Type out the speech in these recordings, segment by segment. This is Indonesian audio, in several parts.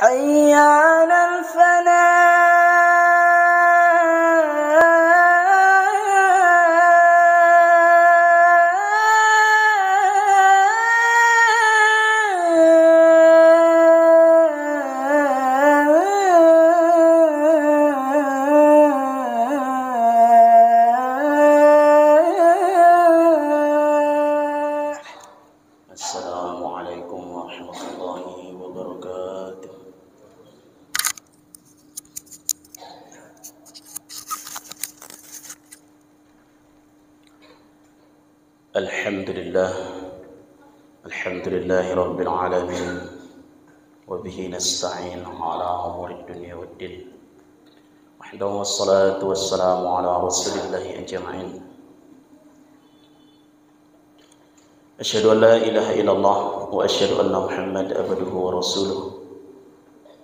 حي على الفلاح الحمد لله الحمد لله رب العالمين وبه نستعين على أمور الدنيا والدين. وحده والصلاة والسلام على رسول الله أجمعين. أشهد أن لا إله إلا الله وأشهد أن محمد عبده ورسوله.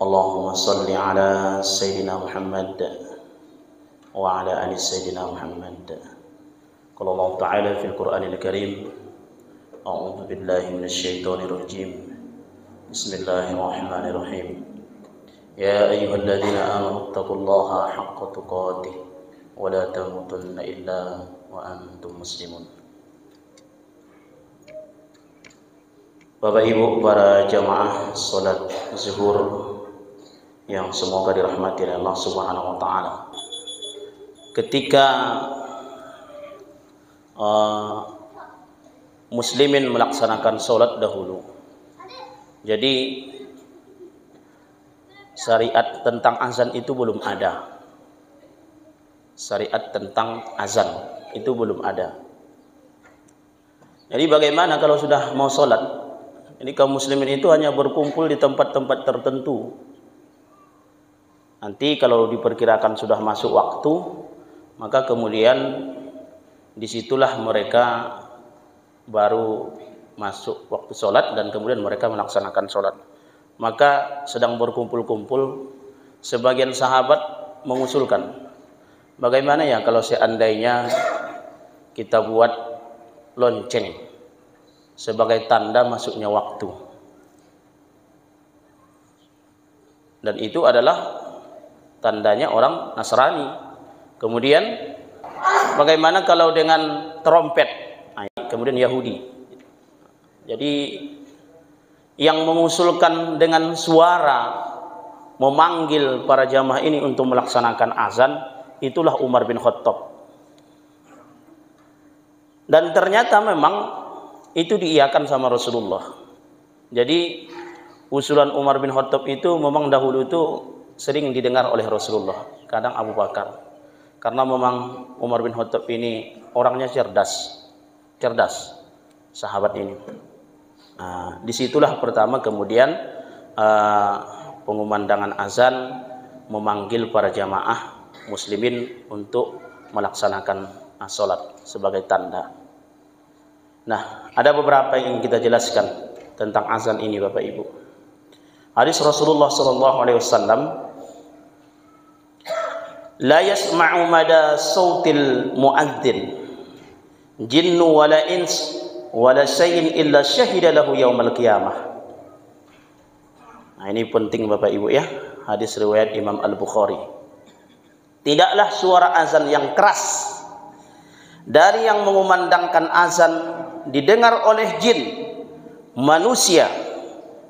اللهم صل على سيدنا محمد وعلى آل سيدنا محمد. قال الله تعالى في القرآن الكريم أعوذ بالله من الشيطان الرجيم. بسم الله الرحمن الرحيم. يا أيها الذين آمنوا اتقوا الله حق تقاته ولا تموتن إلا وأنتم مسلمون. Bapak Ibu para jamaah salat zuhur yang semoga dirahmati oleh Allah Subhanahu wa taala. Ketika uh, muslimin melaksanakan salat dahulu. Jadi syariat tentang azan itu belum ada. Syariat tentang azan itu belum ada. Jadi bagaimana kalau sudah mau sholat Ini kaum muslimin itu hanya berkumpul di tempat-tempat tertentu. Nanti kalau diperkirakan sudah masuk waktu, maka kemudian di situlah mereka baru masuk waktu sholat dan kemudian mereka melaksanakan sholat. Maka sedang berkumpul-kumpul, sebagian sahabat mengusulkan, bagaimana ya kalau seandainya kita buat lonceng sebagai tanda masuknya waktu. Dan itu adalah tandanya orang Nasrani. Kemudian bagaimana kalau dengan trompet? Nah, kemudian Yahudi. Jadi yang mengusulkan dengan suara memanggil para jamaah ini untuk melaksanakan azan itulah Umar bin Khattab. Dan ternyata memang itu diiakan sama Rasulullah. Jadi usulan Umar bin Khattab itu memang dahulu itu sering didengar oleh Rasulullah, kadang Abu Bakar. Karena memang Umar bin Khattab ini orangnya cerdas, cerdas sahabat ini. Nah, di situlah pertama kemudian uh, pengumandangan azan memanggil para jamaah muslimin untuk melaksanakan uh, sholat sebagai tanda. Nah, ada beberapa yang kita jelaskan tentang azan ini Bapak Ibu. Hadis Rasulullah sallallahu alaihi wasallam La yasma'u mada sautil muadzin jinnu wala ins wala syai'in illa syahida lahu yaumal qiyamah. Nah, ini penting Bapak Ibu ya. Hadis riwayat Imam Al-Bukhari. Tidaklah suara azan yang keras dari yang mengumandangkan azan didengar oleh jin, manusia,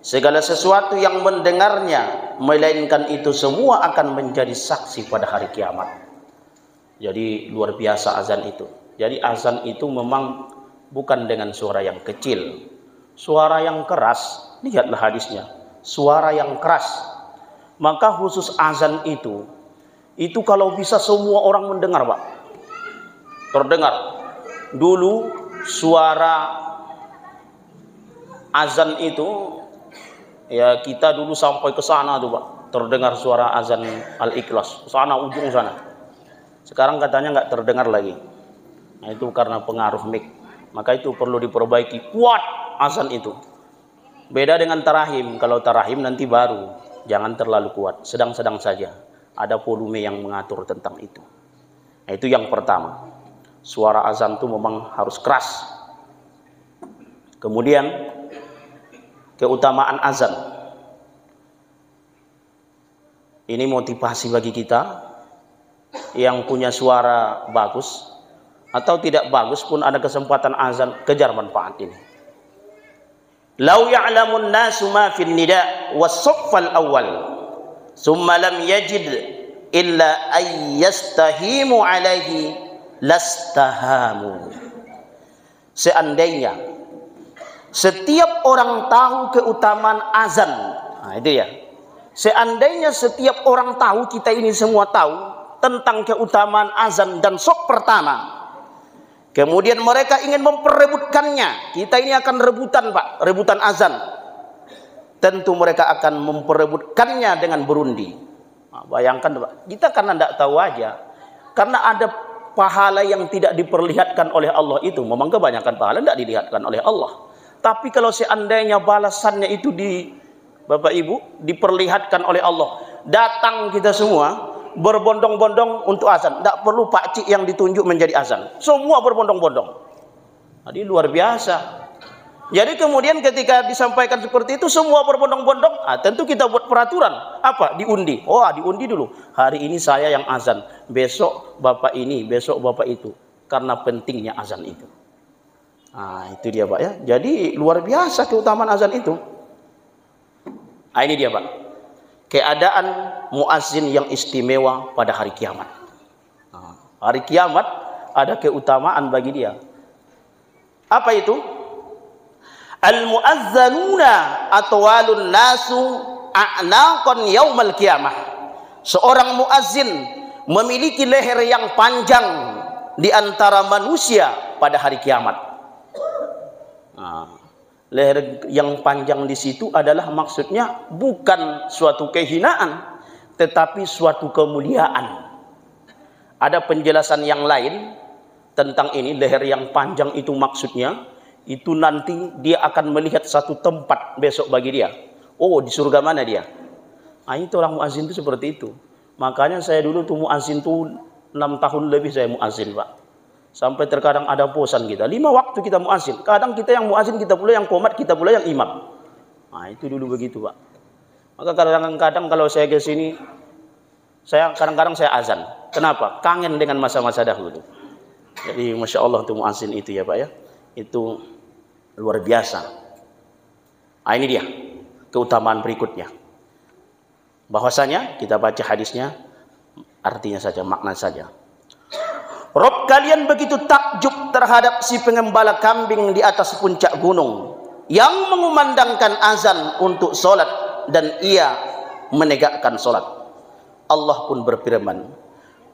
segala sesuatu yang mendengarnya, melainkan itu semua akan menjadi saksi pada hari kiamat. Jadi luar biasa azan itu. Jadi azan itu memang bukan dengan suara yang kecil, suara yang keras. Lihatlah hadisnya, suara yang keras. Maka khusus azan itu, itu kalau bisa semua orang mendengar, Pak. Terdengar. Dulu suara azan itu ya kita dulu sampai ke sana tuh Pak. Terdengar suara azan al-ikhlas. Sana ujung sana. Sekarang katanya nggak terdengar lagi. Nah itu karena pengaruh mic. Maka itu perlu diperbaiki. Kuat azan itu. Beda dengan tarahim. Kalau tarahim nanti baru. Jangan terlalu kuat. Sedang-sedang saja. Ada volume yang mengatur tentang itu. Nah itu yang pertama. Suara azan itu memang harus keras. Kemudian keutamaan azan Ini motivasi bagi kita yang punya suara bagus atau tidak bagus pun ada kesempatan azan kejar manfaat ini. Lau ya'lamun nasu ma fil nida was-saffal awwal thumma lam yajid illa ay yastahimu alaihi lastahamu. Seandainya setiap orang tahu keutamaan azan. Nah, itu ya. Seandainya setiap orang tahu kita ini semua tahu tentang keutamaan azan dan sok pertama. Kemudian mereka ingin memperebutkannya. Kita ini akan rebutan Pak, rebutan azan. Tentu mereka akan memperebutkannya dengan berundi. Nah, bayangkan Pak, kita karena tidak tahu aja. Karena ada pahala yang tidak diperlihatkan oleh Allah itu. Memang kebanyakan pahala tidak dilihatkan oleh Allah. Tapi kalau seandainya balasannya itu di Bapak Ibu diperlihatkan oleh Allah, datang kita semua berbondong-bondong untuk azan. Tidak perlu Pak Cik yang ditunjuk menjadi azan. Semua berbondong-bondong. Jadi luar biasa. Jadi kemudian ketika disampaikan seperti itu semua berbondong-bondong, ah, tentu kita buat peraturan. Apa? Diundi. Oh, ah, diundi dulu. Hari ini saya yang azan, besok Bapak ini, besok Bapak itu. Karena pentingnya azan itu. Nah, itu dia Pak ya. Jadi luar biasa keutamaan azan itu. Nah, ini dia Pak keadaan muazin yang istimewa pada hari kiamat. hari kiamat ada keutamaan bagi dia. Apa itu? Al muazzanuna atwalun nasu a'naqan yaumal kiamah. Seorang muazzin memiliki leher yang panjang di antara manusia pada hari kiamat. Leher yang panjang di situ adalah maksudnya bukan suatu kehinaan tetapi suatu kemuliaan. Ada penjelasan yang lain tentang ini leher yang panjang itu maksudnya itu nanti dia akan melihat satu tempat besok bagi dia. Oh di surga mana dia? Nah, itu orang muazin itu seperti itu. Makanya saya dulu tuh muazin tuh enam tahun lebih saya muazin pak Sampai terkadang ada bosan kita. Lima waktu kita muazin. Kadang kita yang muazin, kita pula yang komat, kita pula yang imam. Nah itu dulu begitu Pak. Maka kadang-kadang kalau saya ke sini, saya kadang-kadang saya azan. Kenapa? Kangen dengan masa-masa dahulu. Jadi Masya Allah untuk muazin itu ya Pak ya. Itu luar biasa. Nah ini dia keutamaan berikutnya. Bahwasanya kita baca hadisnya, artinya saja, makna saja. Rob kalian begitu takjub terhadap si pengembala kambing di atas puncak gunung yang mengumandangkan azan untuk solat dan ia menegakkan solat. Allah pun berfirman,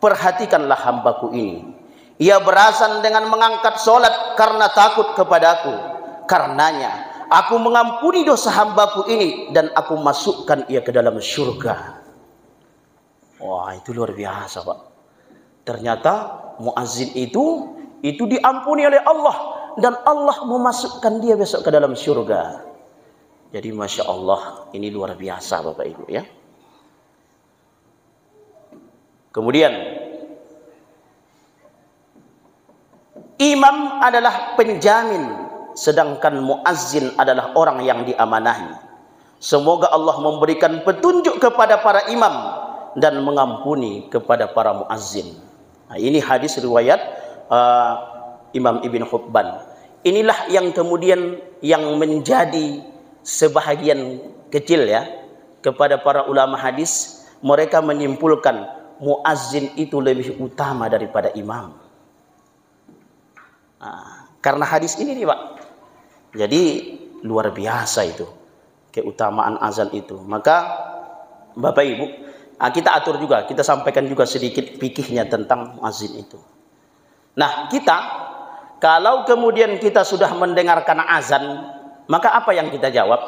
perhatikanlah hambaku ini. Ia berazan dengan mengangkat solat karena takut kepadaku. Karenanya aku mengampuni dosa hambaku ini dan aku masukkan ia ke dalam surga. Wah itu luar biasa Pak. Ternyata muazzin itu itu diampuni oleh Allah dan Allah memasukkan dia besok ke dalam surga. Jadi masya Allah ini luar biasa Bapak Ibu ya. Kemudian imam adalah penjamin sedangkan muazzin adalah orang yang diamanahi. Semoga Allah memberikan petunjuk kepada para imam dan mengampuni kepada para muazzin. Nah, ini hadis riwayat uh, Imam Ibn Hubban. Inilah yang kemudian yang menjadi sebahagian kecil ya kepada para ulama hadis mereka menyimpulkan muazzin itu lebih utama daripada imam. Nah, karena hadis ini nih Pak. Jadi luar biasa itu keutamaan azan itu. Maka Bapak Ibu kita atur juga, kita sampaikan juga sedikit pikihnya tentang muazin itu. Nah, kita kalau kemudian kita sudah mendengarkan azan, maka apa yang kita jawab?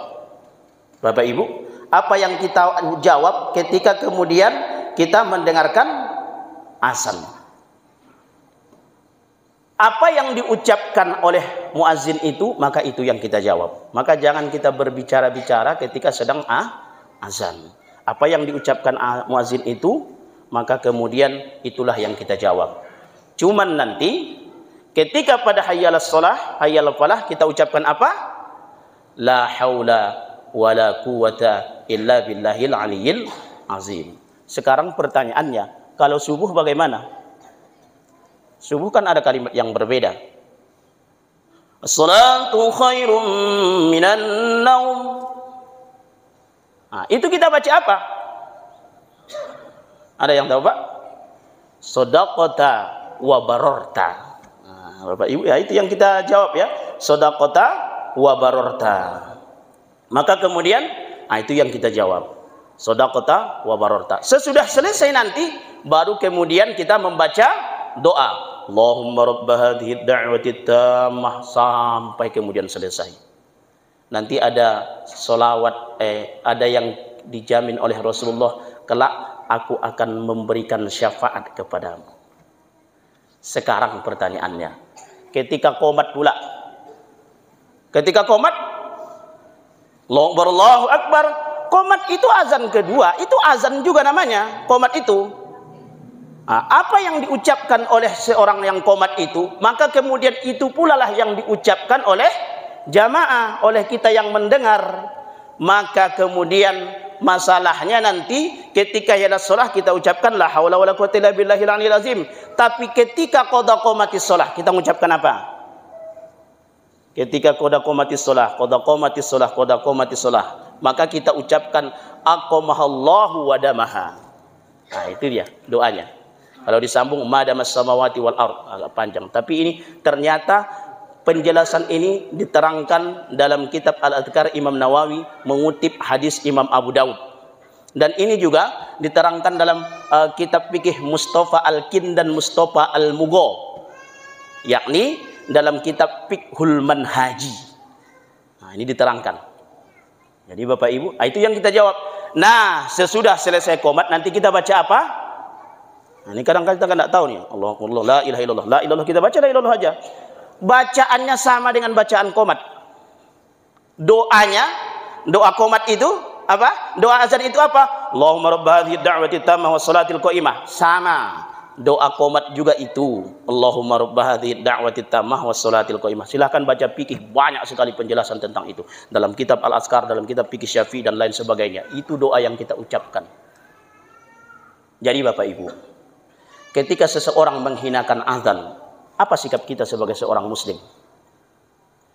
Bapak Ibu, apa yang kita jawab ketika kemudian kita mendengarkan azan? Apa yang diucapkan oleh muazin itu, maka itu yang kita jawab. Maka jangan kita berbicara-bicara ketika sedang ah, azan apa yang diucapkan muazin itu maka kemudian itulah yang kita jawab cuman nanti ketika pada hayyal shalah hayyal falah kita ucapkan apa la haula wala quwata illa billahil aliyil azim Sekarang pertanyaannya, kalau subuh bagaimana? Subuh kan ada kalimat yang berbeda. As-salatu khairum minan naum. Nah, itu kita baca apa? Ada yang tahu, Pak? Sodakota wa barorta. Nah, Bapak Ibu ya itu yang kita jawab ya. Sodakota wa barorta. Maka kemudian, nah itu yang kita jawab. Sodakota wa barorta. Sesudah selesai nanti, baru kemudian kita membaca doa. Allahumma rabb hadhihi da'wati sampai kemudian selesai. Nanti ada solawat eh ada yang dijamin oleh Rasulullah kelak aku akan memberikan syafaat kepadamu. Sekarang pertanyaannya, ketika komat pula, ketika komat, Allahu Akbar, komat itu azan kedua, itu azan juga namanya, komat itu. Nah, apa yang diucapkan oleh seorang yang komat itu, maka kemudian itu pula lah yang diucapkan oleh jamaah, oleh kita yang mendengar. Maka kemudian masalahnya nanti ketika ya sholah kita ucapkan la haula wala quwata illa billahil aliyil azim. Tapi ketika qada qomatis sholah kita mengucapkan apa? Ketika qada qomatis sholah, qada qomatis sholah, qada qomatis sholah, maka kita ucapkan aqamahallahu wa damaha. Nah, itu dia doanya. Kalau disambung madamas samawati wal ard agak panjang. Tapi ini ternyata penjelasan ini diterangkan dalam kitab Al-Adhkar Imam Nawawi mengutip hadis Imam Abu Daud. Dan ini juga diterangkan dalam uh, kitab fikih Mustafa Al-Kin dan Mustafa Al-Mugo. Yakni dalam kitab Fiqhul Manhaji. Nah, ini diterangkan. Jadi Bapak Ibu, ah, itu yang kita jawab. Nah, sesudah selesai komat nanti kita baca apa? Nah, ini kadang-kadang kita tidak tahu nih. Allah, Allah, la ilaha illallah. La ilallah kita baca la ilallah aja. Bacaannya sama dengan bacaan komat. Doanya, doa komat itu apa? Doa azan itu apa? Allahumma rabb da'wati tammah wa salatil qa'imah. Sama. Doa komat juga itu. Allahumma rabb da'wati tammah wa salatil qa'imah. Silahkan baca fikih banyak sekali penjelasan tentang itu dalam kitab Al-Askar, dalam kitab fikih Syafi'i dan lain sebagainya. Itu doa yang kita ucapkan. Jadi Bapak Ibu, ketika seseorang menghinakan azan, apa sikap kita sebagai seorang muslim?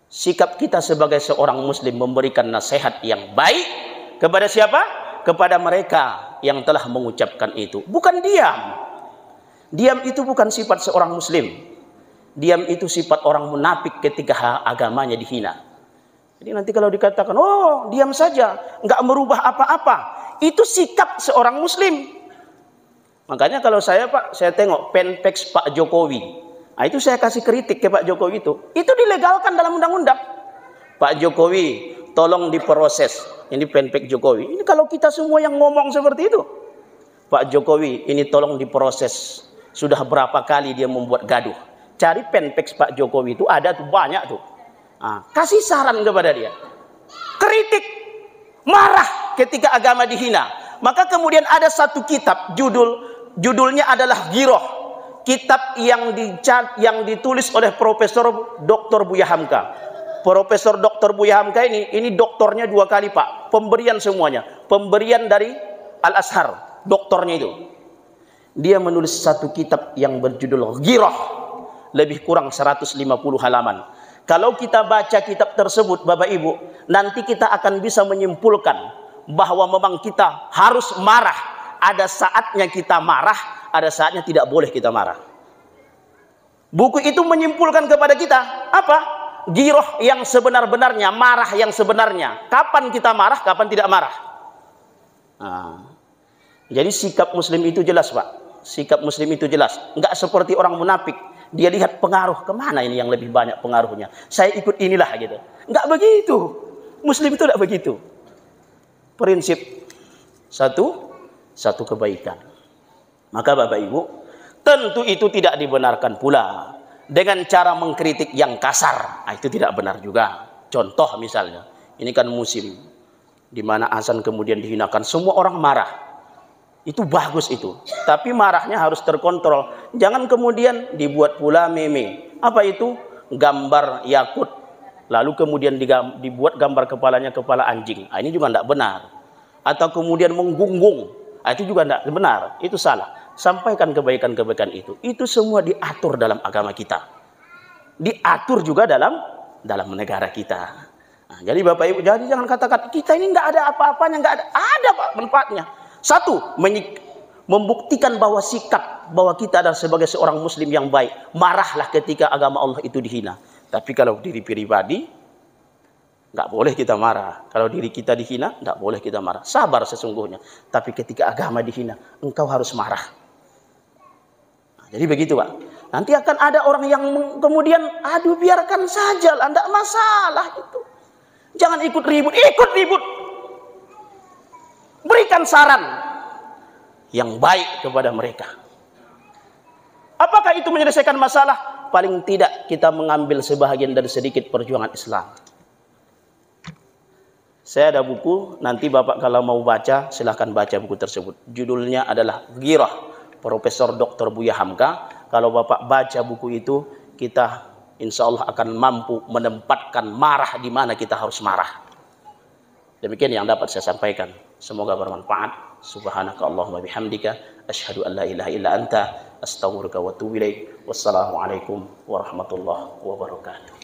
Sikap kita sebagai seorang muslim memberikan nasihat yang baik kepada siapa? Kepada mereka yang telah mengucapkan itu. Bukan diam. Diam itu bukan sifat seorang muslim. Diam itu sifat orang munafik ketika agamanya dihina. Jadi nanti kalau dikatakan, oh diam saja, nggak merubah apa-apa. Itu sikap seorang muslim. Makanya kalau saya Pak, saya tengok penpex Pak Jokowi. Nah, itu saya kasih kritik ke Pak Jokowi itu. Itu dilegalkan dalam undang-undang. Pak Jokowi, tolong diproses. Ini penpex Jokowi. Ini kalau kita semua yang ngomong seperti itu. Pak Jokowi, ini tolong diproses. Sudah berapa kali dia membuat gaduh. Cari penpex Pak Jokowi itu ada tuh banyak tuh. Nah, kasih saran kepada dia. Kritik. Marah ketika agama dihina. Maka kemudian ada satu kitab judul judulnya adalah Giroh kitab yang dicat yang ditulis oleh Profesor Dr. Buya Hamka. Profesor Dr. Buya Hamka ini ini doktornya dua kali Pak. Pemberian semuanya. Pemberian dari Al Azhar doktornya itu. Dia menulis satu kitab yang berjudul Giroh lebih kurang 150 halaman. Kalau kita baca kitab tersebut Bapak Ibu nanti kita akan bisa menyimpulkan bahwa memang kita harus marah. Ada saatnya kita marah, ada saatnya tidak boleh kita marah. Buku itu menyimpulkan kepada kita apa? Giroh yang sebenar-benarnya, marah yang sebenarnya. Kapan kita marah, kapan tidak marah. Nah, jadi sikap muslim itu jelas pak. Sikap muslim itu jelas. Enggak seperti orang munafik. Dia lihat pengaruh ke mana ini yang lebih banyak pengaruhnya. Saya ikut inilah gitu. Enggak begitu. Muslim itu tidak begitu. Prinsip satu satu kebaikan. Maka Bapak Ibu, tentu itu tidak dibenarkan pula dengan cara mengkritik yang kasar. Nah, itu tidak benar juga. Contoh misalnya, ini kan musim di mana azan kemudian dihinakan, semua orang marah. Itu bagus itu. Tapi marahnya harus terkontrol. Jangan kemudian dibuat pula meme. Apa itu? Gambar yakut. Lalu kemudian dibuat gambar kepalanya kepala anjing. Nah, ini juga tidak benar. Atau kemudian menggunggung itu juga tidak benar, itu salah. Sampaikan kebaikan-kebaikan itu. Itu semua diatur dalam agama kita. Diatur juga dalam dalam negara kita. Nah, jadi Bapak Ibu, jadi jangan katakan kita ini nggak ada apa-apanya, nggak ada, ada Pak manfaatnya. Satu, membuktikan bahwa sikap bahwa kita adalah sebagai seorang muslim yang baik. Marahlah ketika agama Allah itu dihina. Tapi kalau diri pribadi, nggak boleh kita marah. Kalau diri kita dihina, nggak boleh kita marah. Sabar sesungguhnya. Tapi ketika agama dihina, engkau harus marah. Nah, jadi begitu Pak. Nanti akan ada orang yang kemudian, aduh biarkan saja tidak masalah itu. Jangan ikut ribut, ikut ribut. Berikan saran, yang baik kepada mereka. Apakah itu menyelesaikan masalah? Paling tidak kita mengambil sebahagian dari sedikit perjuangan Islam. Saya ada buku, nanti Bapak kalau mau baca, silahkan baca buku tersebut. Judulnya adalah Girah, Profesor Dr. Buya Hamka. Kalau Bapak baca buku itu, kita insya Allah akan mampu menempatkan marah di mana kita harus marah. Demikian yang dapat saya sampaikan. Semoga bermanfaat. Subhanaka Allahumma bihamdika asyhadu an la ilaha illa anta ilaik. Wassalamualaikum warahmatullahi wabarakatuh.